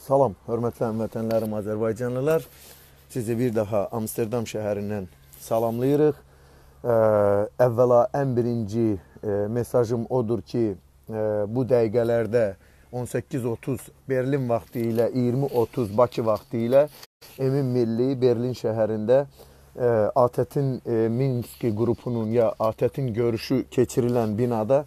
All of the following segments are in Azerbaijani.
Salam, hörmətli həmvətənlərim Azərbaycanlılar. Sizi bir daha Amsterdam şəhərindən salamlayırıq. Əvvəla ən birinci ə, mesajım odur ki, ə, bu dəqiqələrdə 18:30 Berlin vaxtı ilə 20:30 Bakı vaxtı ilə Emin Milli Berlin şəhərində ə, ATƏT-in ə, Minsk qrupunun ya ATƏT-in görüşü keçirilən binada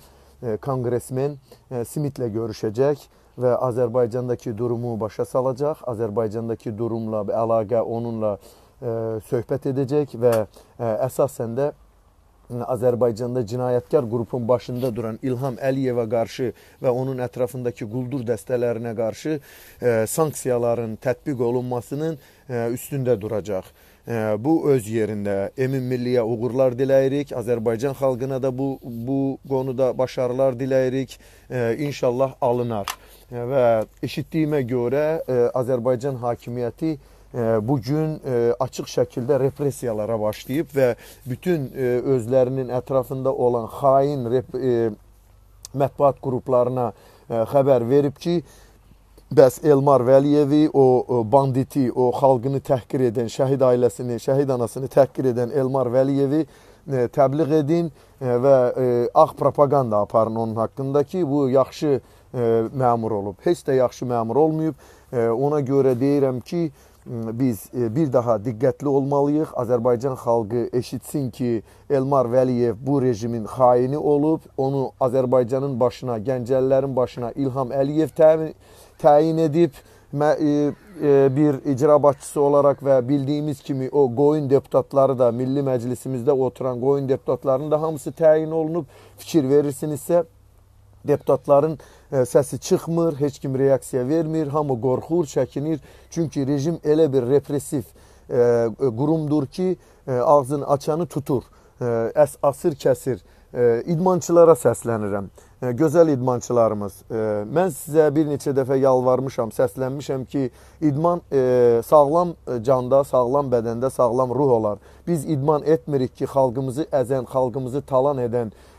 konqresmen Simitlə görüşəcək və Azərbaycandakı durumu başa salacaq. Azərbaycandakı durumla əlaqə onunla ə, e, söhbət edəcək və ə, e, əsasən də e, Azərbaycanda cinayətkar qrupun başında duran İlham Əliyevə qarşı və onun ətrafındakı quldur dəstələrinə qarşı ə, sanksiyaların tətbiq olunmasının ə, üstündə duracaq. Ə, bu öz yerində Emin Milliyə uğurlar diləyirik. Azərbaycan xalqına da bu bu qonuda başarılar diləyirik. Ə, inşallah alınar və eşitdiyimə görə e, Azərbaycan hakimiyyəti e, bu gün e, açıq şəkildə repressiyalara başlayıb və bütün özlərinin ətrafında olan xain mətbuat qruplarına xəbər verib ki, bəs Elmar Vəliyevi, o banditi, o xalqını təhqir edən, şəhid ailəsini, şəhid anasını təhqir edən Elmar Vəliyevi təbliğ edin və ağ propaganda aparın onun haqqında ki, bu yaxşı məmur olub. Heç də yaxşı məmur olmayıb. E, ona görə deyirəm ki, biz e, bir daha diqqətli olmalıyıq. Azərbaycan xalqı eşitsin ki, Elmar Vəliyev bu rejimin xaini olub. Onu Azərbaycanın başına, Gəncəlilərin başına İlham Əliyev təyin, təyin edib bir icra başçısı olaraq və bildiyimiz kimi o qoyun deputatları da Milli Məclisimizdə oturan qoyun deputatlarının da hamısı təyin olunub. Fikir verirsinizsə deputatların e, səsi çıxmır, heç kim reaksiya vermir, hamı qorxur, çəkinir. Çünki rejim elə bir repressiv e, qurumdur ki, e, ağzını açanı tutur, əs asır kəsir. İdmançılara səslənirəm. Gözəl idmançılarımız. Mən sizə bir neçə dəfə yalvarmışam, səslənmişəm ki, idman sağlam canda, sağlam bədəndə, sağlam ruh olar. Biz idman etmirik ki, xalqımızı əzən, xalqımızı talan edən, e,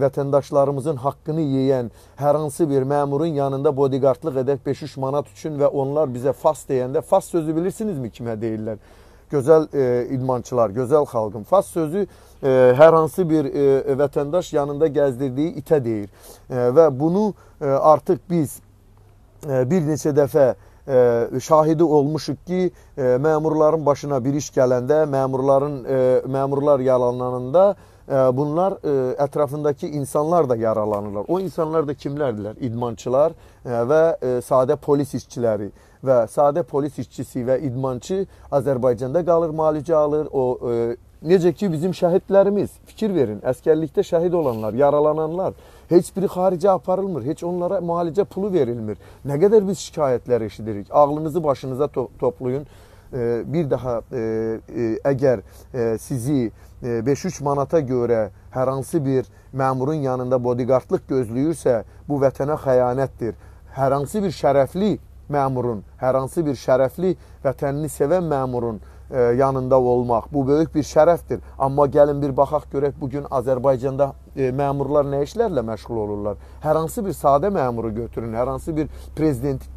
vətəndaşlarımızın haqqını yeyən hər hansı bir məmurun yanında bodyguardlıq edək 5-3 manat üçün və onlar bizə fas deyəndə fas sözü bilirsinizmi kimə deyirlər? Gözəl e, idmançılar, gözəl xalqım. Fas sözü e, hər hansı bir e, vətəndaş yanında gəzdirdiyi itə deyir. E, və bunu e, artıq biz e, bir neçə dəfə e, şahidi olmuşuq ki, e, məmurların başına bir iş gələndə, məmurların e, məmurlar yalanlananda bunlar e, ətrafındakı insanlar da yaralanırlar. O insanlar da kimlərdirlər? İdmançılar e, və e, sadə polis işçiləri və sadə polis işçisi və idmançı Azərbaycanda qalır, müalicə alır. O necə ki bizim şəhidlərimiz, fikir verin, əskərlikdə şəhid olanlar, yaralananlar heç biri xaricə aparılmır, heç onlara müalicə pulu verilmir. Nə qədər biz şikayətlər eşidirik. Ağlınızı başınıza to toplayın. Bir daha əgər sizi 5-3 manata görə hər hansı bir məmurun yanında bodyguardlıq gözləyirsə, bu vətənə xəyanətdir. Hər hansı bir şərəfli məmurun, hər hansı bir şərəfli vətənini sevən məmurun e, yanında olmaq bu böyük bir şərəfdir. Amma gəlin bir baxaq görək bu gün Azərbaycanda e, məmurlar nə işlərlə məşğul olurlar? Hər hansı bir sadə məmuru götürün, hər hansı bir prezident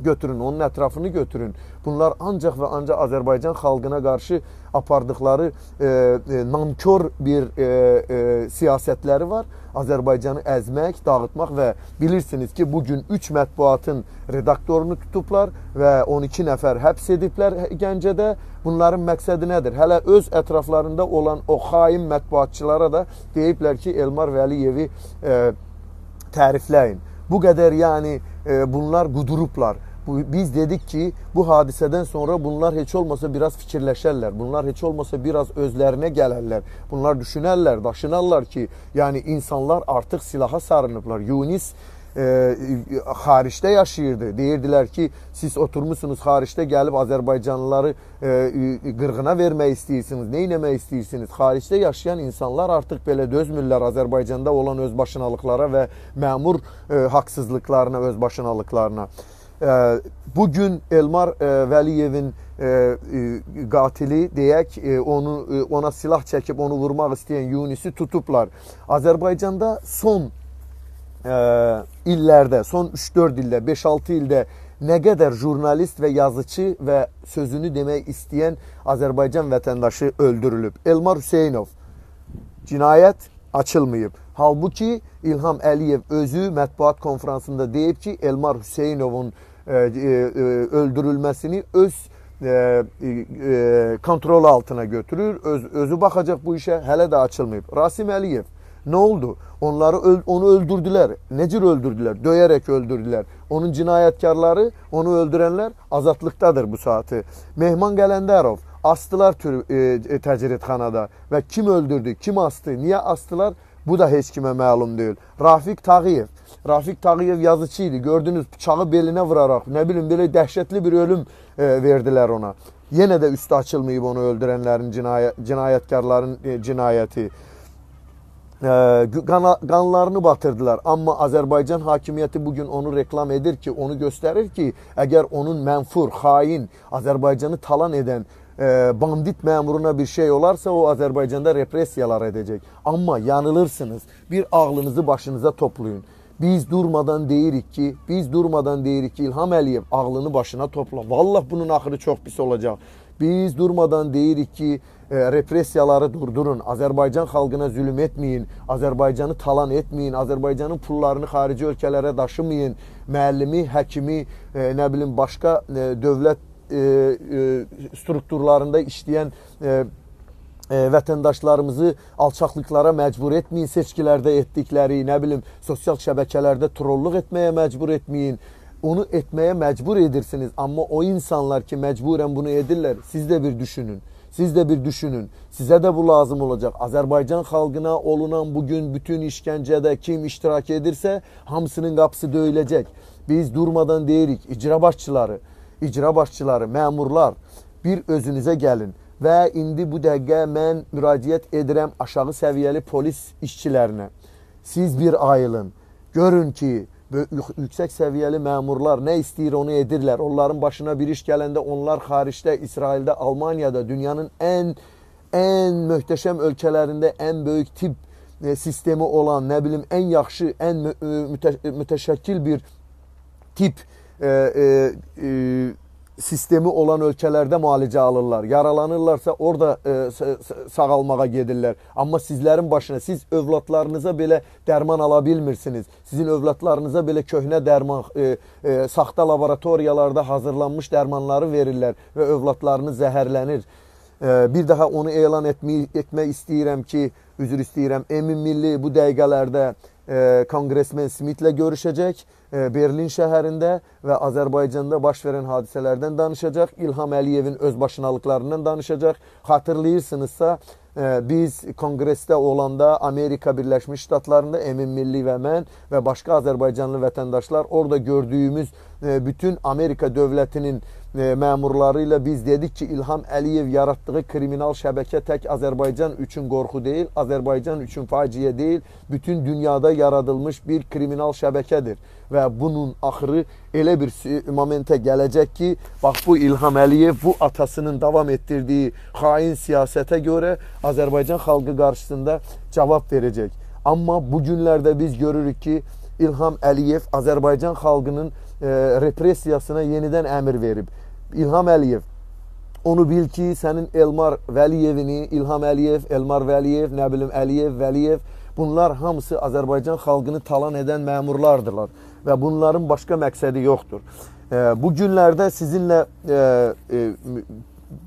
götürün, onun ətrafını götürün. Bunlar ancaq və ancaq Azərbaycan xalqına qarşı apardıqları e, e, nankör bir e, e, siyasətləri var. Azərbaycanı əzmək, dağıtmaq və bilirsiniz ki, bu gün 3 mətbuatın redaktorunu tutublar və 12 nəfər həbs ediblər Gəncədə. Bunların məqsədi nədir? Hələ öz ətraflarında olan o xain mətbuatçılara da deyiblər ki, Elmar Vəliyevi e, tərifləyin. Bu qədər yəni e, bunlar qudurublar biz dedik ki bu hadisədən sonra bunlar heç olmasa biraz fikirləşərlər. Bunlar heç olmasa biraz özlərinə gələrlər. Bunlar düşünərlər, daşınarlar ki, yəni insanlar artıq silaha sarınıblar. Yunis e, xaricdə yaşayırdı. Deyirdilər ki, siz oturmusunuz xaricdə gəlib Azərbaycanlıları e, qırğına vermək istəyirsiniz, nə etmək istəyirsiniz? Xaricdə yaşayan insanlar artıq belə dözmürlər Azərbaycanda olan özbaşınalıqlara və məmur e, haqsızlıqlarına, özbaşınalıqlarına. Bugün Elmar Vəliyevin qatili deyək, onu ona silah çəkib onu vurmaq istəyən Yunisi tutublar. Azərbaycanda son illərdə, son 3-4 ildə, 5-6 ildə nə qədər jurnalist və yazıcı və sözünü demək istəyən Azərbaycan vətəndaşı öldürülüb. Elmar Hüseynov cinayət açılmayıb. Halbuki İlham Əliyev özü mətbuat konfransında deyib ki, Elmar Hüseynovun e, e, e, öldürülməsini öz e, e, kontrol altına götürür. Öz, özü baxacaq bu işə. Hələ də açılmayıb. Rasim Əliyev nə oldu? Onları onu öldürdülər. Necə öldürdülər? Döyərək öldürdülər. Onun cinayətkarları, onu öldürənlər azadlıqdadır bu saatı. Mehman Qələndərov astılar tür e, təcridxanada və kim öldürdü, kim astı, niyə astılar? Bu da heç kimə məlum deyil. Rafiq Tağıyev. Rafiq Tağıyev yazıcı idi. Gördünüz bıçağı belinə vuraraq, nə bilim belə dəhşətli bir ölüm e, verdilər ona. Yenə də üstü açılmayıb onu öldürənlərin cinayət, cinayətkarların e, cinayəti. E, qana, qanlarını batırdılar. Amma Azərbaycan hakimiyyəti bugün onu reklam edir ki, onu göstərir ki, əgər onun mənfur, xain, Azərbaycanı talan edən bandit məmuruna bir şey olarsa o Azərbaycanda repressiyalar edəcək. Amma yanılırsınız. Bir ağlınızı başınıza toplayın. Biz durmadan deyirik ki, biz durmadan deyirik ki, İlham Əliyev ağlını başına topla. Vallah bunun axırı çox pis olacaq. Biz durmadan deyirik ki, e, repressiyaları durdurun. Azərbaycan xalqına zülm etməyin. Azərbaycanı talan etməyin. Azərbaycanın pullarını xarici ölkələrə daşımayın. Müəllimi, həkimi, e, nə bilim başqa e, dövlət e, e, strukturlarında işləyən e, e, vətəndaşlarımızı alçaqlıqlara məcbur etməyin, seçkilərdə etdikləri, nə bilim, sosial şəbəkələrdə trolluq etməyə məcbur etməyin. Onu etməyə məcbur edirsiniz, amma o insanlar ki, məcburən bunu edirlər, siz də bir düşünün. Siz də bir düşünün. Sizə də bu lazım olacaq. Azərbaycan xalqına olunan bugün bütün işgəncədə kim iştirak edirsə, hamısının qapısı döyüləcək. Biz durmadan deyirik, icra başçıları, icra başçıları, məmurlar bir özünüzə gəlin və indi bu dəqiqə mən müraciət edirəm aşağı səviyyəli polis işçilərinə. Siz bir ayılın. Görün ki, yüksək səviyyəli məmurlar nə istəyir onu edirlər. Onların başına bir iş gələndə onlar xaricdə, İsraildə, Almaniyada dünyanın ən ən möhtəşəm ölkələrində ən böyük tibb e, sistemi olan, nə bilim, ən yaxşı, ən mütə mütəşəkkil bir tibb e, e, e, sistemi olan ölkələrdə müalicə alırlar. Yaralanırlarsa orada e, sağalmağa gedirlər. Amma sizlərin başına siz övladlarınıza belə dərman ala bilmirsiniz. Sizin övladlarınıza belə köhnə dərman e, e, saxta laboratoriyalarda hazırlanmış dərmanları verirlər və övladlarınız zəhərlənir. E, bir daha onu elan etmək, etmək istəyirəm ki, üzr istəyirəm. Emin Milli bu dəqiqələrdə e, Kongressmen Smithlə görüşəcək e, Berlin şəhərində və Azərbaycanda baş verən hadisələrdən danışacaq. İlham Əliyevin özbaşınalıqlarından danışacaq. Xatırlayırsınızsa, e, biz konqresdə olanda Amerika Birləşmiş Ştatlarında Emin Milli və mən və başqa Azərbaycanlı vətəndaşlar orada gördüyümüz bütün Amerika dövlətinin e, məmurları ilə biz dedik ki, İlham Əliyev yaratdığı kriminal şəbəkə tək Azərbaycan üçün qorxu deyil, Azərbaycan üçün faciə deyil, bütün dünyada yaradılmış bir kriminal şəbəkədir. Və bunun axırı elə bir momentə gələcək ki, bax bu İlham Əliyev bu atasının davam etdirdiyi xain siyasətə görə Azərbaycan xalqı qarşısında cavab verəcək. Amma bu günlərdə biz görürük ki, İlham Əliyev Azərbaycan xalqının e, repressiyasına yenidən əmr verib. İlham Əliyev onu bil ki, sənin Elmar Vəliyevini, İlham Əliyev, Elmar Vəliyev, nə bilim Əliyev, Vəliyev bunlar hamısı Azərbaycan xalqını talan edən məmurlardılar və bunların başqa məqsədi yoxdur. E, bu günlərdə sizinlə e, e,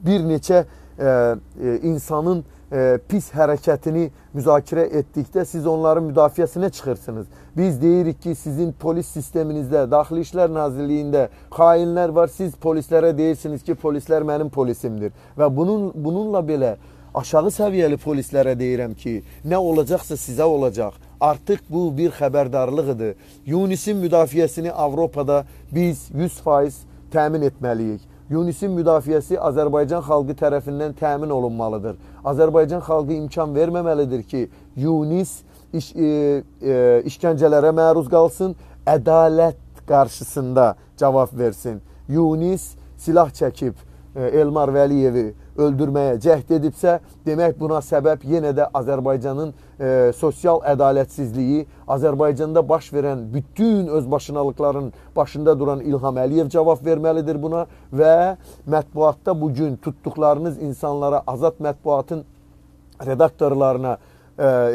bir neçə e, e, insanın e, pis hərəkətini müzakirə etdikdə siz onların müdafiəsinə çıxırsınız. Biz deyirik ki, sizin polis sisteminizdə, Daxili İşlər Nazirliyində xainlər var. Siz polislərə deyirsiniz ki, polislər mənim polisimdir. Və bunun bununla belə aşağı səviyyəli polislərə deyirəm ki, nə olacaqsa sizə olacaq. Artıq bu bir xəbərdarlığıdır. Yunisin müdafiəsini Avropada biz 100% təmin etməliyik. Yunisin müdafiəsi Azərbaycan xalqı tərəfindən təmin olunmalıdır. Azərbaycan xalqı imkan verməməlidir ki, Yunis iş, e, e, işgəncələrə məruz qalsın, ədalət qarşısında cavab versin. Yunis silah çəkib e, Elmar Vəliyevi öldürməyə cəhd edibsə, demək buna səbəb yenə də Azərbaycanın e, sosial ədalətsizliyi, Azərbaycanda baş verən bütün özbaşınalıqların başında duran İlham Əliyev cavab verməlidir buna və mətbuatda bu gün tutduqlarınız insanlara Azad mətbuatın redaktorlarına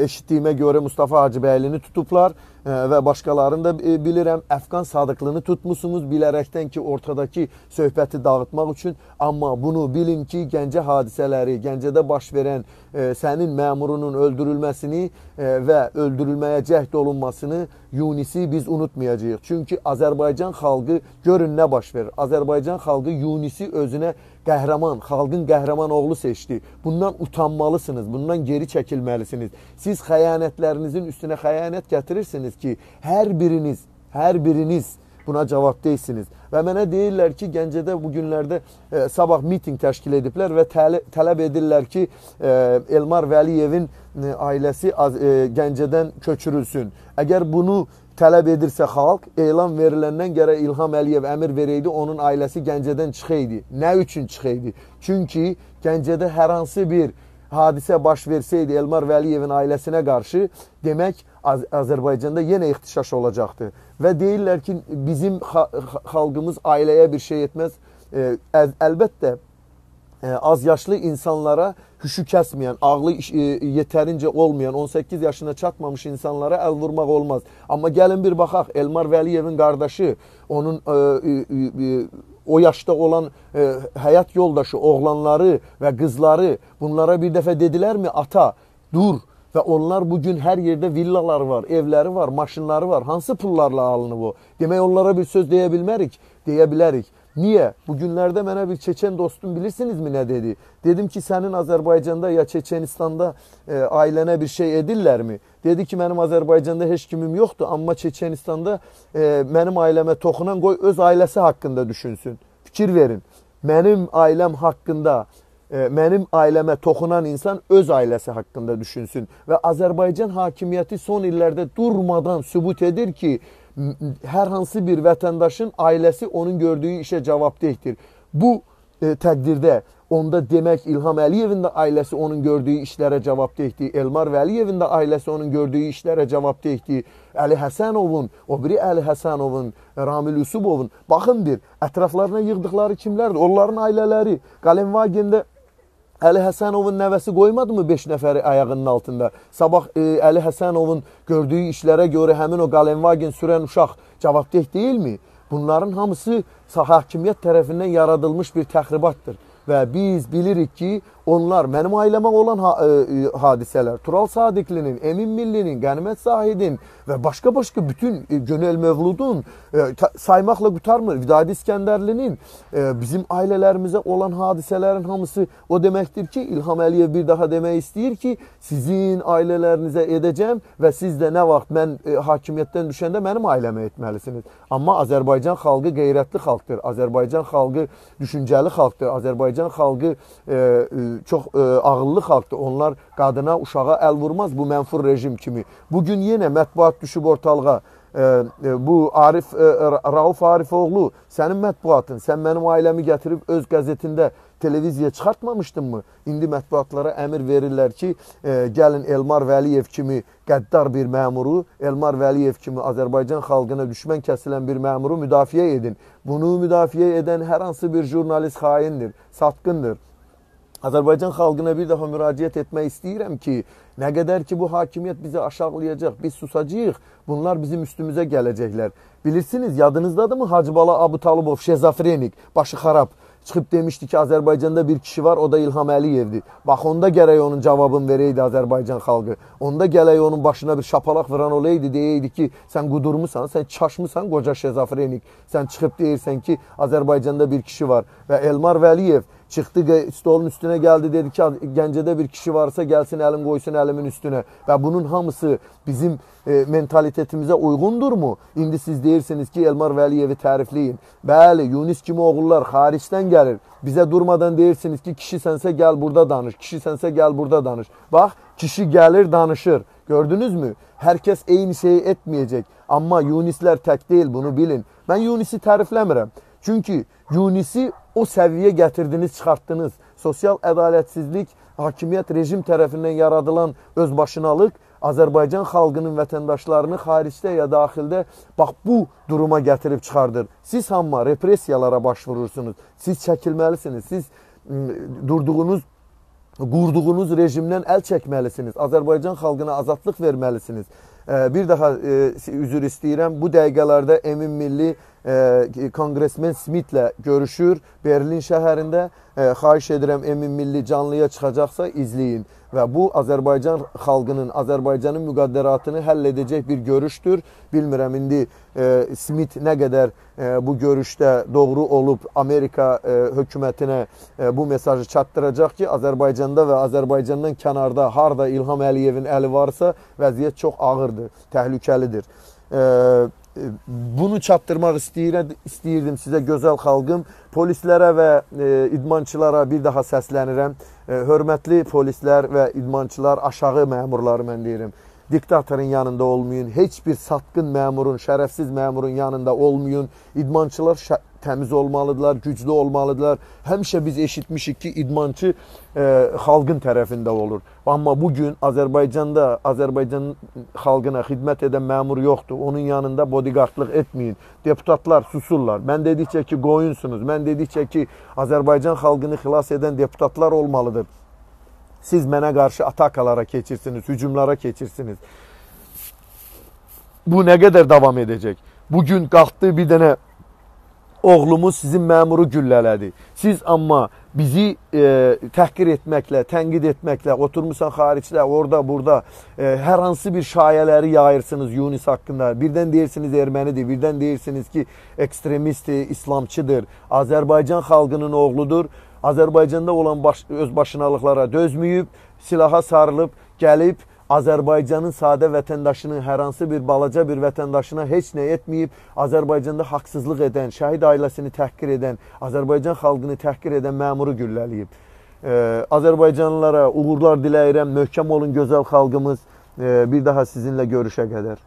eşitdiyimə görə Mustafa Hacıbəylini tutublar və başqalarını da bilirəm. Əfqan Sadıqlını tutmusunuz bilərəkdən ki, ortadakı söhbəti dağıtmaq üçün. Amma bunu bilin ki, Gəncə hadisələri, Gəncədə baş verən e, sənin məmurunun öldürülməsini e, və öldürülməyə cəhd olunmasını Yunisi biz unutmayacağıq. Çünki Azərbaycan xalqı görün nə baş verir. Azərbaycan xalqı Yunisi özünə qəhrəman, xalqın qəhrəman oğlu seçdi. Bundan utanmalısınız, bundan geri çəkilməlisiniz. Siz xəyanətlərinizin üstünə xəyanət gətirirsiniz ki, hər biriniz, hər biriniz buna cavab deysiniz. Və mənə deyirlər ki, Gəncədə bu günlərdə e, sabah miting təşkil ediblər və tələ, tələb edirlər ki, e, Elmar Vəliyevin e, ailəsi az, e, Gəncədən köçürülsün. Əgər bunu tələb edirsə xalq, elan veriləndən gərək İlham Əliyev əmr verəydi, onun ailəsi Gəncədən çıxaydı. Nə üçün çıxaydı? Çünki Gəncədə hər hansı bir hadisə baş versəydi Elmar Vəliyevin ailəsinə qarşı, demək Az Azərbaycanda yenə ixtişaş olacaqdı. Və deyirlər ki, bizim xalqımız ailəyə bir şey etməz. E, əlbəttə, e, az yaşlı insanlara hüşü kəsməyən, ağlı e, yetərincə olmayan, 18 yaşına çatmamış insanlara əl vurmaq olmaz. Amma gəlin bir baxaq, Elmar Vəliyevin qardaşı, onun e, e, e, o yaşda olan e, həyat yoldaşı, oğlanları və qızları bunlara bir dəfə dedilərmi, ata, dur, və onlar bu gün hər yerdə villalar var, evləri var, maşınları var. Hansı pullarla alınıb o? Demək onlara bir söz deyə bilmərik, deyə bilərik. Niyə? Bu günlərdə mənə bir Çeçen dostum bilirsinizmi nə dedi? Dedim ki, sənin Azərbaycanda ya Çeçenistanda e, ailənə bir şey edirlərmi? Dedi ki, mənim Azərbaycanda heç kimim yoxdur, amma Çeçenistanda e, mənim ailəmə toxunan qoy öz ailəsi haqqında düşünsün. Fikir verin. Mənim ailəm haqqında e, mənim ailəmə toxunan insan öz ailəsi haqqında düşünsün və Azərbaycan hakimiyyəti son illərdə durmadan sübut edir ki, hər hansı bir vətəndaşın ailəsi onun gördüyü işə cavabdehdir. Bu e, təqdirdə onda demək İlham Əliyevin də ailəsi onun gördüyü işlərə cavabdehdir. Elmar Vəliyevin də ailəsi onun gördüyü işlərə cavabdehdir. Əli Həsənovun, o biri Əli Həsənovun, Ramil Yusubovun baxın bir ətraflarına yığdıqları kimlərdir? Onların ailələri Qalenvagendə Əli Həsənovun nəvəsi qoymadımı 5 nəfəri ayağının altında? Sabah e, Əli Həsənovun gördüyü işlərə görə həmin o Qalenvagen sürən uşaq cavabdeh deyilmi? Bunların hamısı hakimiyyət tərəfindən yaradılmış bir təxribatdır. Və biz bilirik ki, onlar mənim ailəmə olan ha ə, e, e, hadisələr, Tural Sadiqlinin, Emin Millinin, Qənimət Zahidin və başqa-başqa bütün e, Gönel Mövludun ə, saymaqla qutarmır. Vidadi İskəndərlinin ə, bizim ailələrimizə olan hadisələrin hamısı o deməkdir ki, İlham Əliyev bir daha demək istəyir ki, sizin ailələrinizə edəcəm və siz də nə vaxt mən ə, hakimiyyətdən düşəndə mənim ailəmə etməlisiniz. Amma Azərbaycan xalqı qeyrətli xalqdır. Azərbaycan xalqı düşüncəli xalqdır. Azərbaycan xalqı ə, ə, çox ə, e, ağıllı xalqdır. Onlar qadına, uşağa əl vurmaz bu mənfur rejim kimi. Bu gün yenə mətbuat düşüb ortalığa. Ə, ə, bu Arif ə, Rauf Arifoğlu, sənin mətbuatın, sən mənim ailəmi gətirib öz qəzetində televiziya çıxartmamışdınmı? İndi mətbuatlara əmr verirlər ki, e, gəlin Elmar Vəliyev kimi qəddar bir məmuru, Elmar Vəliyev kimi Azərbaycan xalqına düşmən kəsilən bir məmuru müdafiə edin. Bunu müdafiə edən hər hansı bir jurnalist xaindir, satqındır. Azərbaycan xalqına bir dəfə müraciət etmək istəyirəm ki, nə qədər ki bu hakimiyyət bizi aşağılayacaq, biz susacağıq, bunlar bizim üstümüzə gələcəklər. Bilirsiniz, yadınızdadırmı Hacıbala Abutalıbov, şezofrenik, başı xarab çıxıb demişdi ki, Azərbaycanda bir kişi var, o da İlham Əliyevdir. Bax, onda gərək onun cavabını verəydi Azərbaycan xalqı. Onda gərək onun başına bir şapalaq vuran olaydı, deyəydi ki, sən qudurmusan, sən çaşmısan, qoca şezofrenik. Sən çıxıb deyirsən ki, Azərbaycanda bir kişi var və Elmar Vəliyev Çıxdı stolun üstünə gəldi dedi ki, Gəncədə bir kişi varsa gəlsin əlim qoysun əlimin üstünə. Və bunun hamısı bizim e, mentalitetimizə uyğundurmu? İndi siz deyirsiniz ki, Elmar Vəliyevi tərifləyin. Bəli, Yunis kimi oğullar xaricdən gəlir. Bizə durmadan deyirsiniz ki, kişi sənsə gəl burada danış, kişi sənsə gəl burada danış. Bax, kişi gəlir, danışır. Gördünüzmü? Hər kəs eyni şeyi etməyəcək. Amma Yunislər tək deyil, bunu bilin. Mən Yunisi tərifləmirəm. Çünki Yunisi o səviyyə gətirdiniz, çıxartdınız. sosial ədalətsizlik, hakimiyyət rejim tərəfindən yaradılan özbaşınalıq Azərbaycan xalqının vətəndaşlarını xaricdə ya daxildə bax bu duruma gətirib çıxardır. Siz hamma repressiyalara başvurursunuz. Siz çəkilməlisiniz. Siz durduğunuz qurduğunuz rejimdən əl çəkməlisiniz. Azərbaycan xalqına azadlıq verməlisiniz. Bir daha üzr istəyirəm. Bu dəqiqələrdə Emin Milli konqresmen Smithlə görüşür Berlin şəhərində. Xahiş edirəm Emin Milli canlıya çıxacaqsa izləyin və bu Azərbaycan xalqının, Azərbaycanın müqəddəratını həll edəcək bir görüşdür. Bilmirəm indi e, Smith nə qədər e, bu görüşdə doğru olub Amerika e, hökumətinə e, bu mesajı çatdıracaq ki, Azərbaycanda və Azərbaycandan kənarda harda İlham Əliyevin əli varsa, vəziyyət çox ağırdır, təhlükəlidir. E, bunu çatdırmaq istəyirəm, istəyirdim sizə gözəl xalqım. Polislərə və e, idmançılara bir daha səslənirəm. E, hörmətli polislər və idmançılar, aşağı məmurları mən deyirəm. Diktatorun yanında olmayın, heç bir satqın məmurun, şərəfsiz məmurun yanında olmayın. İdmançılar təmiz olmalıdırlar, güclü olmalıdırlar. Həmişə biz eşitmişik ki, idmançı e, xalqın tərəfində olur. Amma bu gün Azərbaycanda Azərbaycan xalqına xidmət edən məmur yoxdur. Onun yanında bodyguardlıq etməyin. Deputatlar susurlar. Mən dedikcə ki, qoyunsunuz. Mən dedikcə ki, Azərbaycan xalqını xilas edən deputatlar olmalıdır. Siz mənə qarşı atakalara keçirsiniz, hücumlara keçirsiniz. Bu nə qədər davam edəcək? Bugün qalxdı bir dənə oğlumuz sizin məmuru güllələdi. Siz amma bizi e, təhqir etməklə, tənqid etməklə, oturmusan xaricdə, orada, burada e, hər hansı bir şayələri yayırsınız Yunis haqqında. Birdən deyirsiniz ermənidir, birdən deyirsiniz ki, ekstremistdir, İslamçıdır, Azərbaycan xalqının oğludur. Azərbaycanda olan baş, öz başınalıqlara dözməyib, silaha sarılıb, gəlib, Azərbaycanın sadə vətəndaşının hər hansı bir balaca bir vətəndaşına heç nə etməyib, Azərbaycanda haqsızlıq edən, şəhid ailəsini təhqir edən, Azərbaycan xalqını təhqir edən məmuru güllələyib. Azərbaycanlılara uğurlar diləyirəm, möhkəm olun gözəl xalqımız. Bir daha sizinlə görüşə qədər.